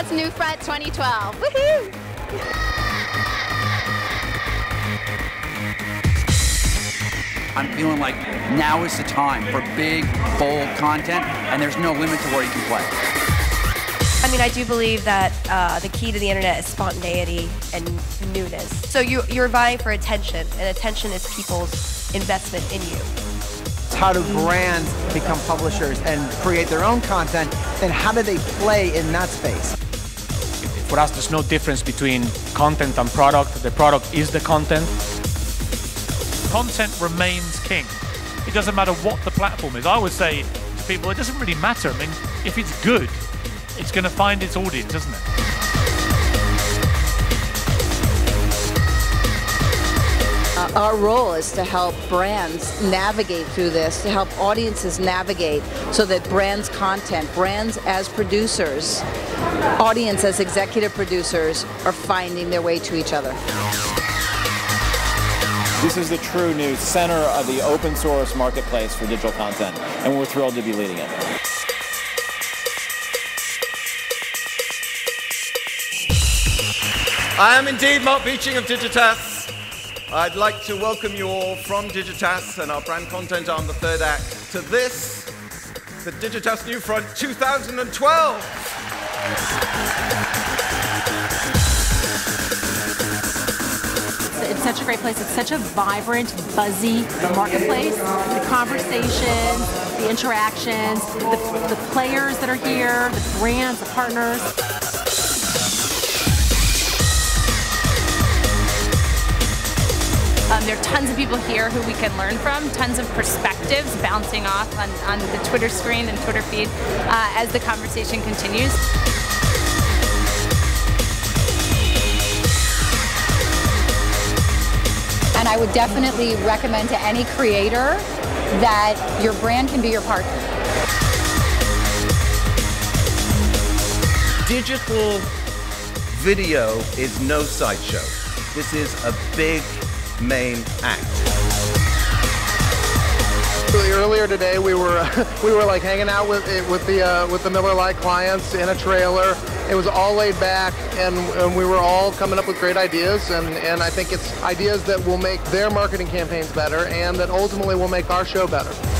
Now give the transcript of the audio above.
Digitas New Front 2012. Woohoo! I'm feeling like now is the time for big, bold content, and there's no limit to where you can play. I mean, I do believe that uh, the key to the internet is spontaneity and newness. So you, you're vying for attention, and attention is people's investment in you. How do brands become publishers and create their own content, and how do they play in that space? For us, there's no difference between content and product. The product is the content. Content remains king. It doesn't matter what the platform is. I would say to people, it doesn't really matter. I mean, if it's good, it's going to find its audience, isn't it? Our role is to help brands navigate through this, to help audiences navigate so that brands' content, brands as producers, audience as executive producers are finding their way to each other. This is the true new center of the open source marketplace for digital content, and we're thrilled to be leading it. I am indeed Mark Beeching of Digitas. I'd like to welcome you all from Digitas and our brand content arm, the third act, to this, the Digitas New Front 2012. It's such a great place. It's such a vibrant, buzzy marketplace. The conversations, the interactions, the, the players that are here, the brands, the partners. Um, there are tons of people here who we can learn from, tons of perspectives bouncing off on, on the Twitter screen and Twitter feed uh, as the conversation continues. And I would definitely recommend to any creator that your brand can be your partner. Digital video is no sideshow. This is a big main act. Earlier today, we were we were like hanging out with with the uh, with the Miller Lite clients in a trailer. It was all laid back, and, and we were all coming up with great ideas. And, and I think it's ideas that will make their marketing campaigns better, and that ultimately will make our show better.